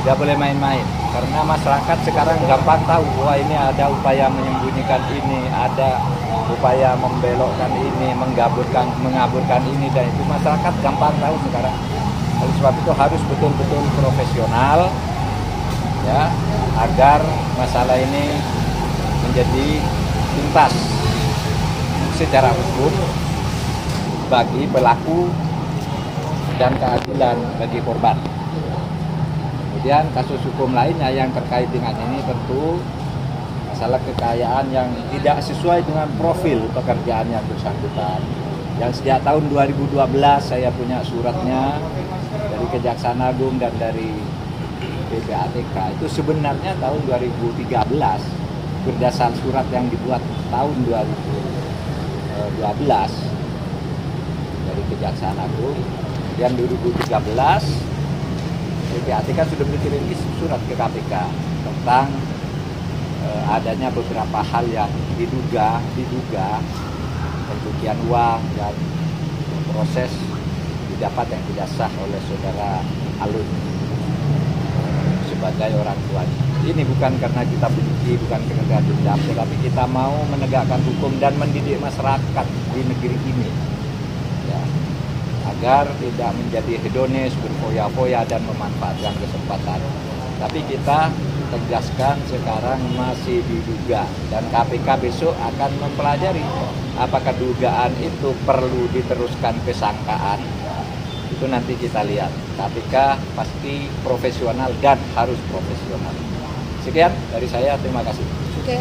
Tidak boleh main-main karena masyarakat sekarang gampang tahu wah ini ada upaya menyembunyikan ini, ada upaya membelokkan ini, menggaburkan, mengaburkan ini dan itu masyarakat gampang tahu sekarang. Oleh sebab itu harus betul-betul profesional ya agar masalah ini menjadi tuntas secara hukum bagi pelaku dan keadilan bagi korban. Kemudian kasus hukum lainnya yang terkait dengan ini tentu masalah kekayaan yang tidak sesuai dengan profil pekerjaan yang bersangkutan. Yang sejak tahun 2012 saya punya suratnya dari Kejaksaan Agung dan dari PPATK itu sebenarnya tahun 2013 berdasar surat yang dibuat tahun 2012 dari Kejaksaan Agung yang 2013 PPATK sudah berkirim surat ke KPK tentang eh, adanya beberapa hal yang diduga diduga pencucian uang dan proses didapat yang tidak sah oleh saudara Alun sebagai orang tuanya. Ini bukan karena kita benci, bukan karena dendam, tetapi kita mau menegakkan hukum dan mendidik masyarakat di negeri ini. Ya, agar tidak menjadi hedonis, berfoya-foya dan memanfaatkan kesempatan. Tapi kita tegaskan sekarang masih diduga dan KPK besok akan mempelajari apakah dugaan itu perlu diteruskan ke sangkaan itu nanti kita lihat. KPK pasti profesional dan harus profesional. Sekian dari saya. Terima kasih. Oke.